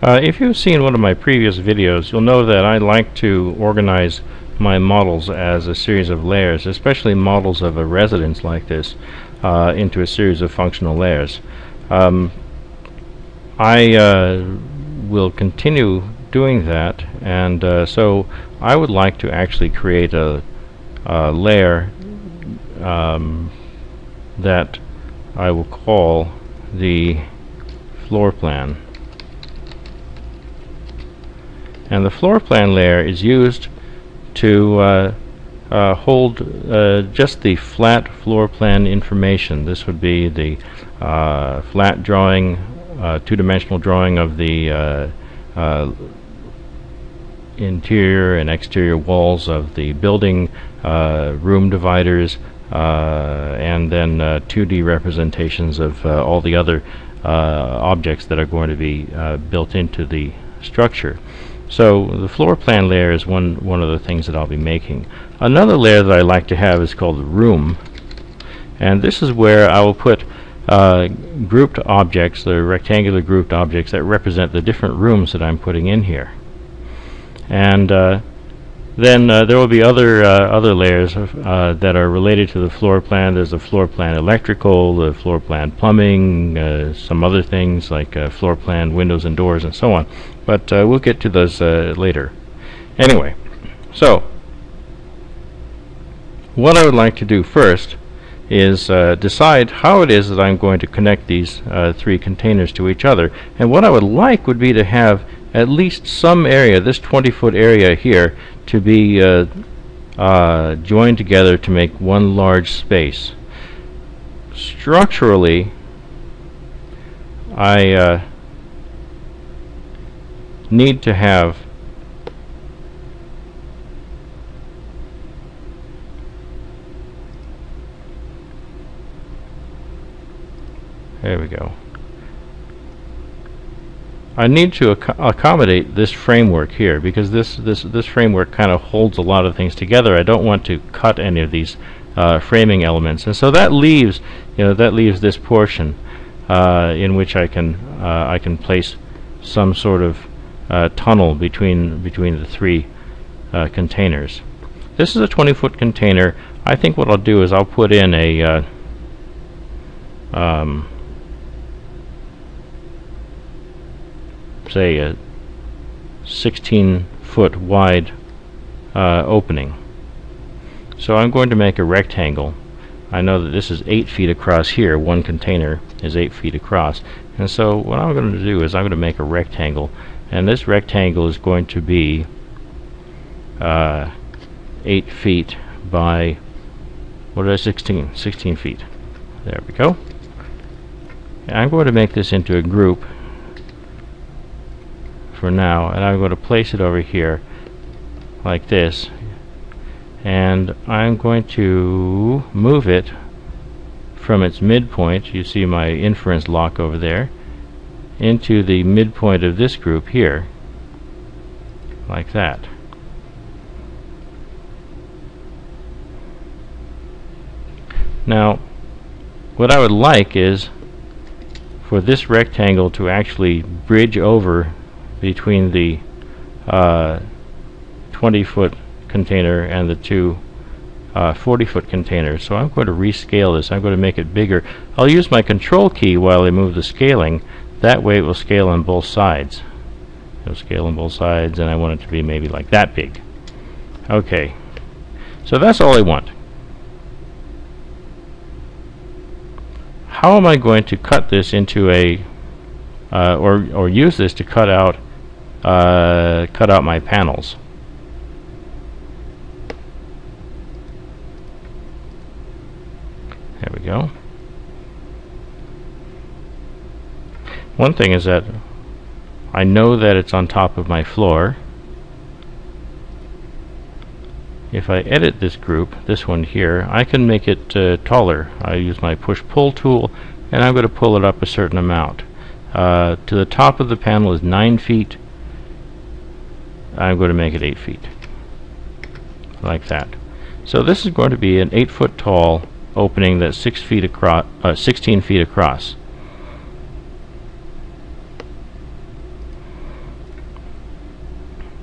Uh, if you've seen one of my previous videos, you'll know that I like to organize my models as a series of layers, especially models of a residence like this, uh, into a series of functional layers. Um, I uh, will continue doing that, and uh, so I would like to actually create a, a layer um, that I will call the floor plan. And the floor plan layer is used to uh, uh, hold uh, just the flat floor plan information. This would be the uh, flat drawing, uh, two-dimensional drawing of the uh, interior and exterior walls of the building, room dividers, and then 2D representations of all the other objects that are going to be built into the structure. So the floor plan layer is one, one of the things that I'll be making. Another layer that I like to have is called the room. And this is where I will put uh, grouped objects, the rectangular grouped objects that represent the different rooms that I'm putting in here. And uh, then uh, there will be other uh, other layers uh, that are related to the floor plan. There's the floor plan electrical, the floor plan plumbing, uh, some other things like uh, floor plan windows and doors and so on. But uh, we'll get to those later. Anyway, so what I would like to do first is uh, decide how it is that I'm going to connect these uh, three containers to each other. And what I would like would be to have at least some area, this 20 foot area here, to be uh, uh, joined together to make one large space. Structurally, I uh, need to have there we go I need to ac accommodate this framework here because this this this framework kind of holds a lot of things together. I don't want to cut any of these uh, framing elements, and so that leaves you know that leaves this portion uh, in which I can uh, I can place some sort of uh, tunnel between between the three uh, containers. This is a 20 foot container. I think what I'll do is I'll put in a uh, um, say a 16 foot wide uh, opening. So I'm going to make a rectangle. I know that this is 8 feet across here. One container is 8 feet across. And so what I'm going to do is I'm going to make a rectangle. And this rectangle is going to be uh, 8 feet by, what is did 16, 16 feet. There we go. And I'm going to make this into a group for now and I'm going to place it over here like this. And I'm going to move it from its midpoint you see my inference lock over there into the midpoint of this group here like that. Now what I would like is for this rectangle to actually bridge over between the uh, 20 foot container and the two uh, 40 foot containers. So I'm going to rescale this. I'm going to make it bigger. I'll use my control key while I move the scaling. That way it will scale on both sides. It'll scale on both sides and I want it to be maybe like that big. Okay. So that's all I want. How am I going to cut this into a uh, or, or use this to cut out uh, cut out my panels. There we go. One thing is that I know that it's on top of my floor. If I edit this group, this one here, I can make it uh, taller. I use my push-pull tool and I'm going to pull it up a certain amount. Uh, to the top of the panel is 9 feet I'm going to make it 8 feet like that so this is going to be an 8 foot tall opening that's 6 feet across uh, 16 feet across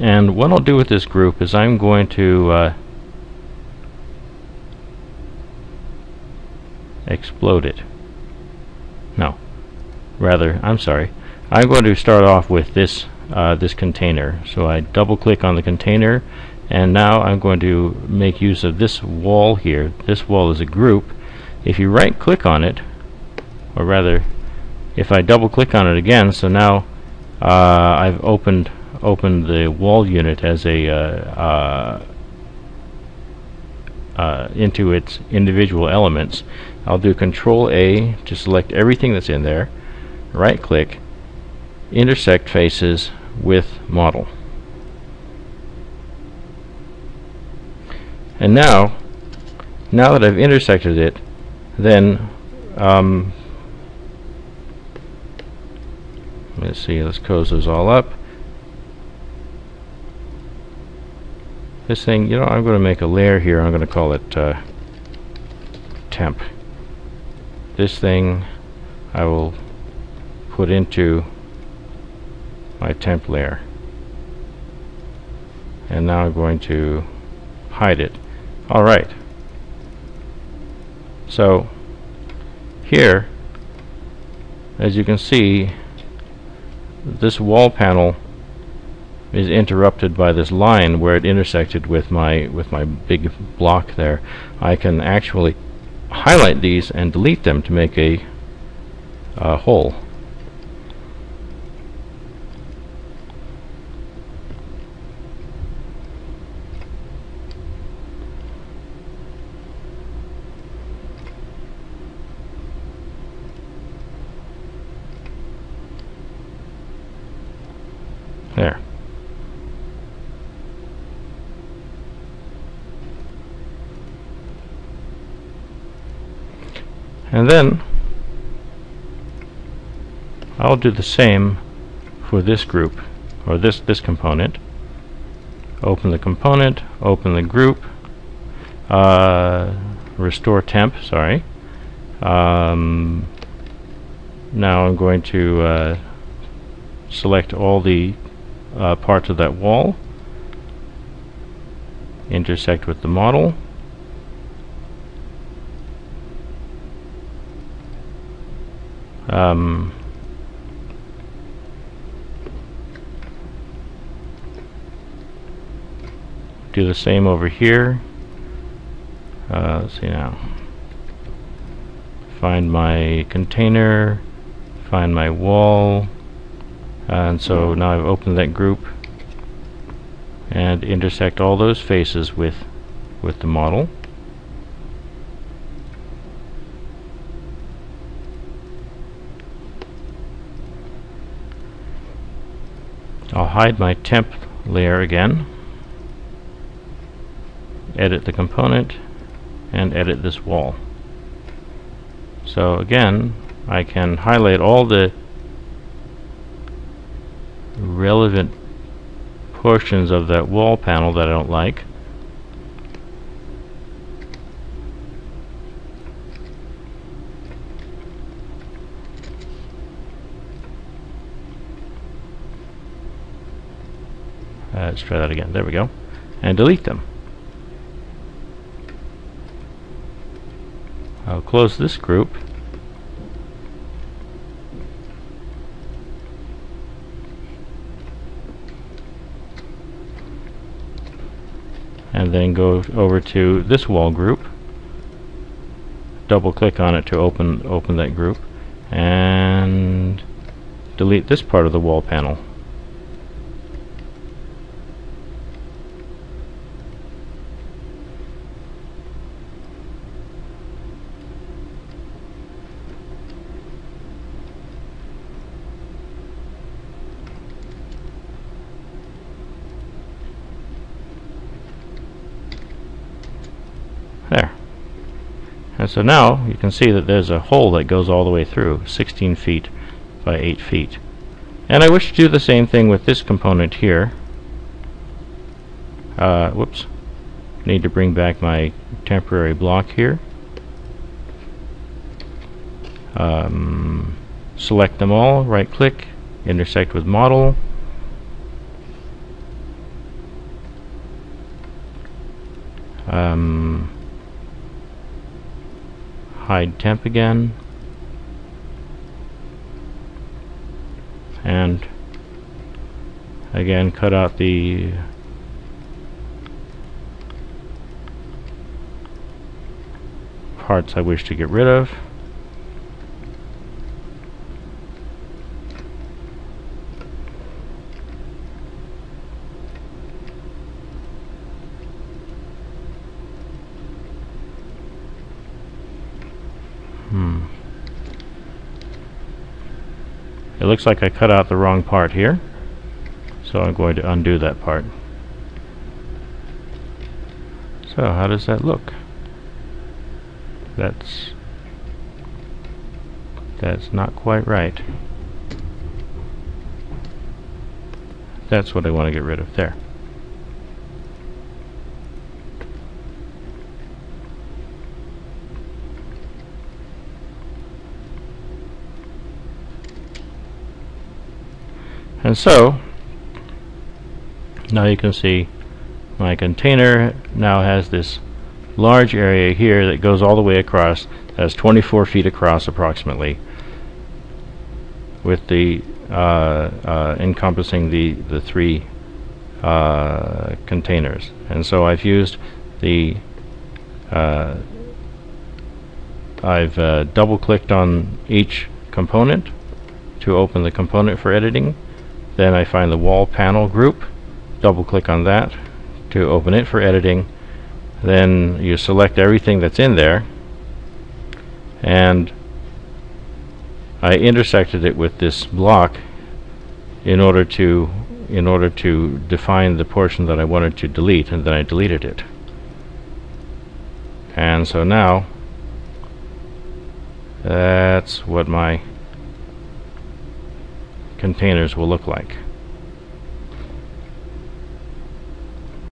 And what I'll do with this group is I'm going to uh, explode it. No, rather, I'm sorry. I'm going to start off with this uh, this container. So I double click on the container and now I'm going to make use of this wall here. This wall is a group. If you right click on it, or rather if I double click on it again, so now uh, I've opened opened the wall unit as a uh, uh, uh, into its individual elements. I'll do Control A to select everything that's in there. Right click, intersect faces with model. And now, now that I've intersected it, then um, let's see, let's close those all up. This thing, you know, I'm going to make a layer here. I'm going to call it uh, temp. This thing I will put into my temp layer. And now I'm going to hide it. Alright. So, here, as you can see, this wall panel is interrupted by this line where it intersected with my with my big block there. I can actually highlight these and delete them to make a, a hole. There. And then I'll do the same for this group or this this component. Open the component, open the group, uh, restore temp, sorry. Um, now I'm going to uh, select all the uh, parts of that wall, intersect with the model, um, do the same over here. Uh, let's see now. Find my container. Find my wall and so now I've opened that group and intersect all those faces with with the model. I'll hide my temp layer again edit the component and edit this wall. So again I can highlight all the relevant portions of that wall panel that I don't like. Let's try that again. There we go. And delete them. I'll close this group then go over to this wall group. Double click on it to open open that group and delete this part of the wall panel And so now you can see that there's a hole that goes all the way through, 16 feet by 8 feet. And I wish to do the same thing with this component here. Uh, whoops. Need to bring back my temporary block here. Um, select them all, right click, intersect with model. Um, hide temp again. And again cut out the parts I wish to get rid of Hmm. It looks like I cut out the wrong part here. So I'm going to undo that part. So how does that look? That's that's not quite right. That's what I want to get rid of there. And so, now you can see my container now has this large area here that goes all the way across, that's 24 feet across approximately, with the uh, uh, encompassing the, the three uh, containers. And so I've used the uh, I've uh, double clicked on each component to open the component for editing then I find the wall panel group, double click on that to open it for editing. Then you select everything that's in there and I intersected it with this block in order to in order to define the portion that I wanted to delete and then I deleted it. And so now that's what my containers will look like.